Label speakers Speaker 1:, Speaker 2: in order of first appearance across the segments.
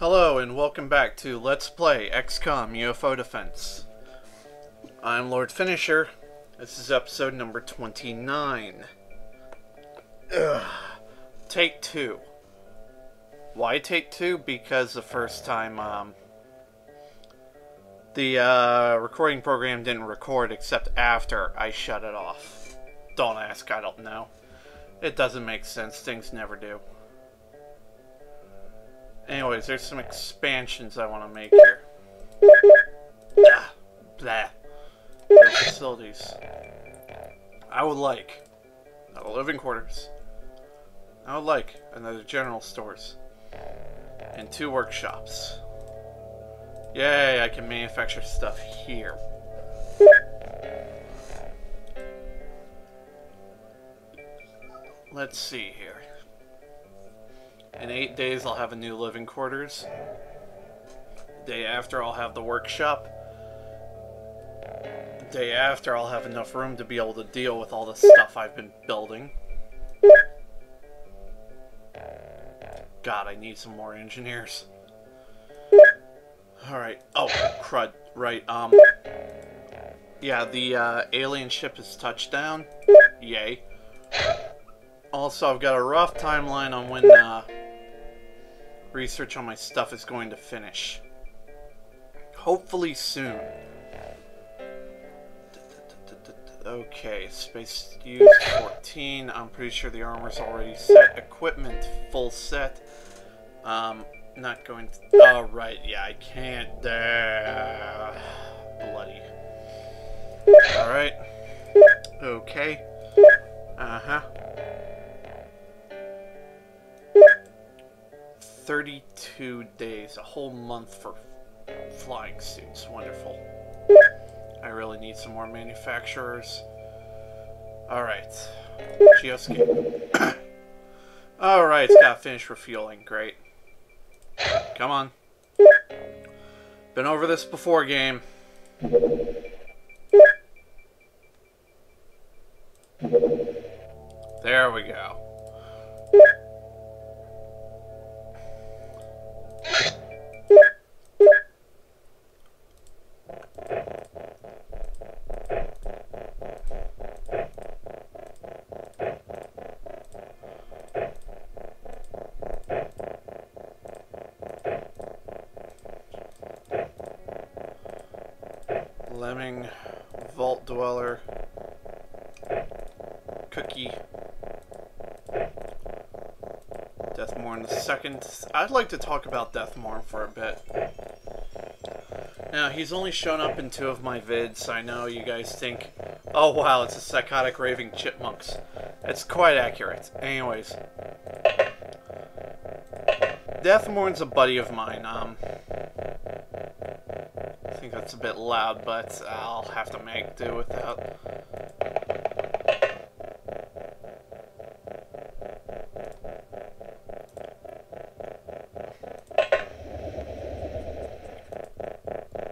Speaker 1: Hello and welcome back to Let's Play XCOM UFO Defense. I'm Lord Finisher. This is episode number 29. Ugh. Take two. Why take two? Because the first time, um, the uh, recording program didn't record except after I shut it off. Don't ask, I don't know. It doesn't make sense, things never do. Anyways, there's some expansions I want to make here. Ah, blah. There's facilities. I would like living quarters. I would like another general stores. And two workshops. Yay, I can manufacture stuff here. Let's see here. In eight days, I'll have a new living quarters. Day after, I'll have the workshop. Day after, I'll have enough room to be able to deal with all the stuff I've been building. God, I need some more engineers. Alright. Oh, crud. Right, um... Yeah, the uh, alien ship has touched down. Yay. Also, I've got a rough timeline on when uh, research on my stuff is going to finish. Hopefully soon. Okay, space use 14. I'm pretty sure the armor's already set. Equipment full set. Um, not going to. Oh, right, yeah, I can't. Uh, bloody. Alright. Okay. Uh 32 days, a whole month for flying suits. Wonderful. I really need some more manufacturers. Alright. Geoscape. Alright, it's got finished refueling. Great. Come on. Been over this before, game. There we go. Vault Dweller, Cookie, Deathmourne the second. I'd like to talk about Deathmourne for a bit. Now, he's only shown up in two of my vids. So I know you guys think, oh wow, it's a psychotic raving chipmunks. It's quite accurate. Anyways. Deathmourne's a buddy of mine. Um, think that's a bit loud, but I'll have to make do with that.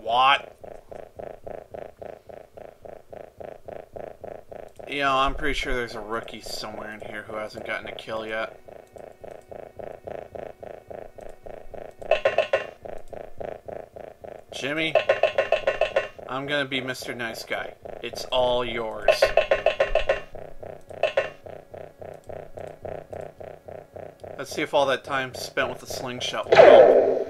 Speaker 1: What? You know, I'm pretty sure there's a rookie somewhere in here who hasn't gotten a kill yet. Jimmy, I'm gonna be Mr. Nice Guy. It's all yours. Let's see if all that time spent with the slingshot will help.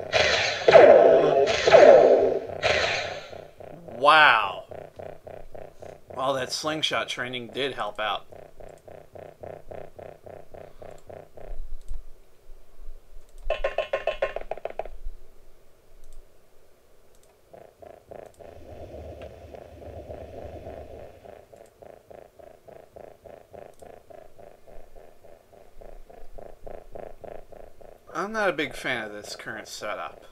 Speaker 1: Wow. All that slingshot training did help out. I'm not a big fan of this current setup.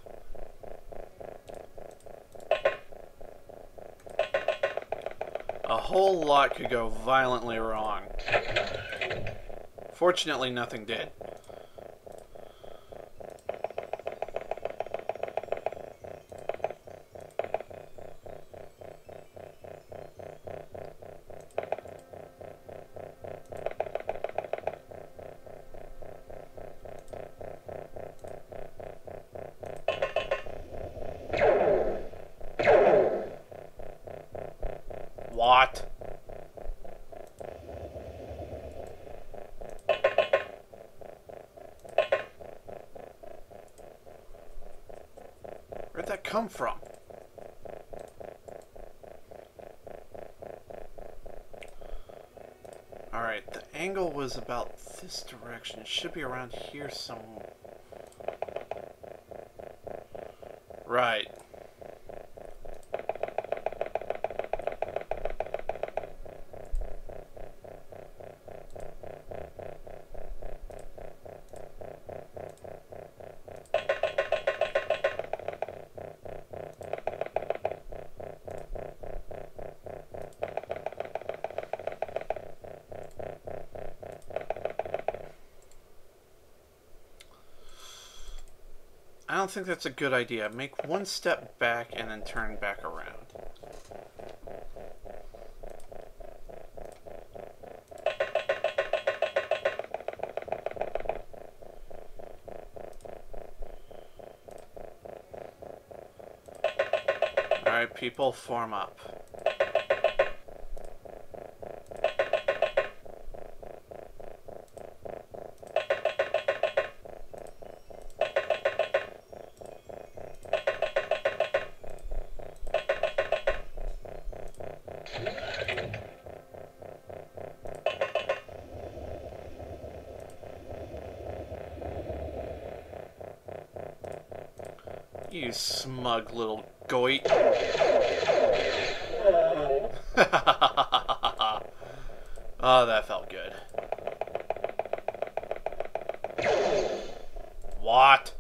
Speaker 1: A whole lot could go violently wrong. Fortunately, nothing did. What? Where'd that come from? Alright, the angle was about this direction. It should be around here somewhere. Right. I don't think that's a good idea. Make one step back and then turn back around. Alright, people, form up. You smug little goit. oh, that felt good. What?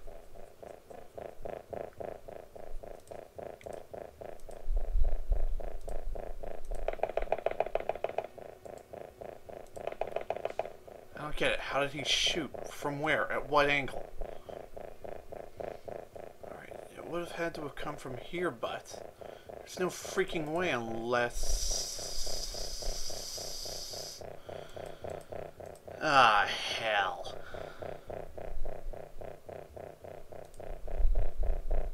Speaker 1: I don't get it. How did he shoot? From where? At what angle? Alright, it would have had to have come from here, but there's no freaking way unless... Ah, hell.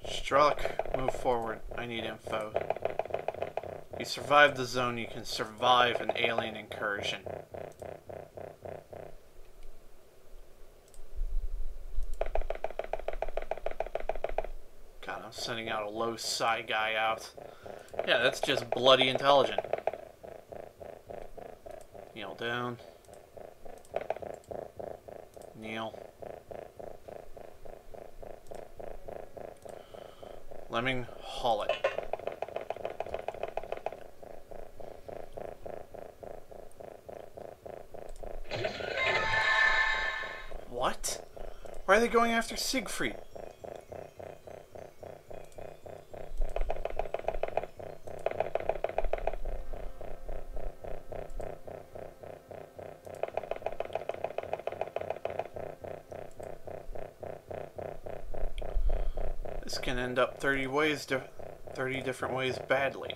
Speaker 1: Strelok, move forward. I need info. You survived the zone, you can survive an alien incursion. Sending out a low psi guy out. Yeah, that's just bloody intelligent. Kneel down. Kneel. Lemming, haul it. What? Why are they going after Siegfried? This can end up 30 ways, di 30 different ways badly.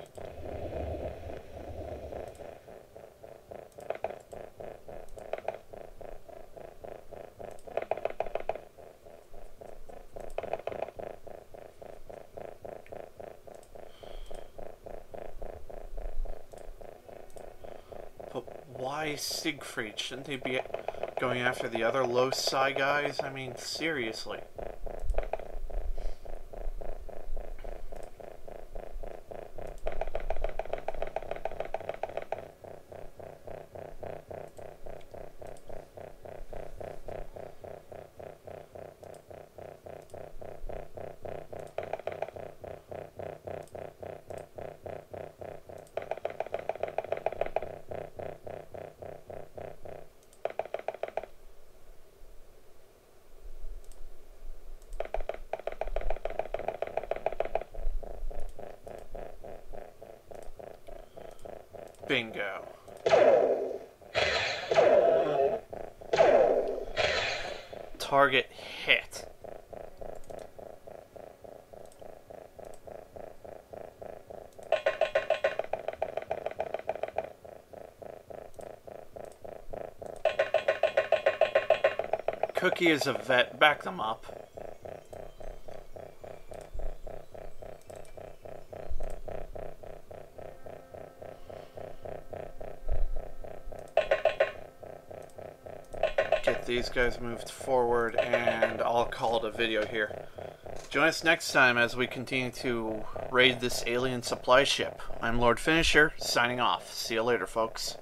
Speaker 1: But why Siegfried? Shouldn't they be going after the other low psi guys? I mean, seriously. Bingo. Target hit. Cookie is a vet. Back them up. These guys moved forward, and I'll call it a video here. Join us next time as we continue to raid this alien supply ship. I'm Lord Finisher, signing off. See you later, folks.